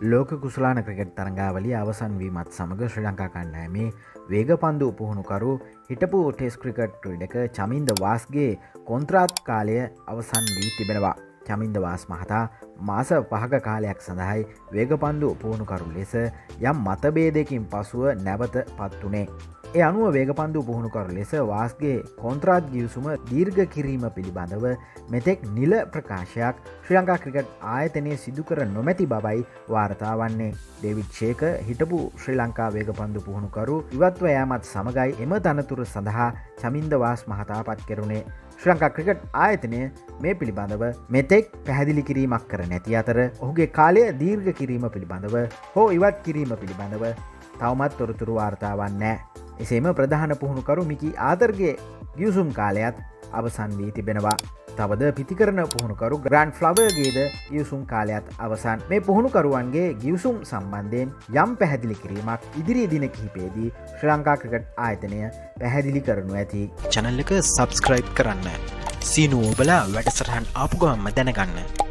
ලෝක කුසලාන ක්‍රිකට් තරංගාවලිය අවසන්වීමත් සමඟ ශ්‍රී ලංකා කණ්ඩෑමේ වේග පන්දු පුහුණුකරු හිටපු ටෙස් ක්‍රිකට් ටක චමින්ද වාස්ගේ කොන්ත්‍රාත් කාලය අවසන් වී තිබෙනවා. චමින්ද වාස් මහතා මාස පහක කාලයක් සඳහයි වේගපන්දු පුහුණුකරු ලෙස යම් මතබේදකින් පසුව නැවත පත්වනේ. ඒ අනුව වේගපන්දු පුහුණුකර ලෙස වාස්ගේ කොන්ත්‍රාත් ගියවසුම දීර්ඝ කිරීම පිළිබඳව මෙතෙක් නිල ප්‍රකාශයක් ශ්‍රී ලංකා ක්‍රිකට් ආයතනය සිදුකර නොමැති බවයි වාර්තා වන්නේ. ඩෙවිච්ෂේක හිටපු ශ්‍රී ලංකා වේගපන්දු පුහුණුකරු ඉවත්ව යෑමත් සමගයි එම තනතුර සඳහා චමින්ද වාස් මහතා පත් කෙරුණේ. ශ්‍රී ලංකා ක්‍රිකට් ආයතනය මේ පිළිබඳව මෙතෙක් පැහැදිලි කිරීමක් කර නැති අතර ඔහුගේ කාලය දීර්ඝ කිරීම පිළිබඳව හෝ ඉවත් කිරීම පිළිබඳව තවමත් තොරතුරු වාර්තාවන්නෑ එසේම ප්‍රධාන පුහුණුකරු මිකි ආදර්ගේ ගියසුම් කාලයත් අවසන් වී තිබෙනවා. තවද පිතිකරන පුහුණුකරු ග්‍රන්් ෆ්ලවර්ගේද යුසුම් කාලයත් අවසන්. මේ පුහුණුකරුවන්ගේ ගියවසුම් සම්බන්ධයෙන් යම් පැහැදිලි කිරීමක් ඉදිරි දින කිහිපේදී ශ්‍රී ලංකා ක්‍රකට් ආයතනය පැහැදිලි කරනු ඇති. චැනල් එක සබස්ක්‍රයිබ් කරන්න. සීනුවෝබලා වැඩසටහන් ආපුගම්ම දැනගන්න.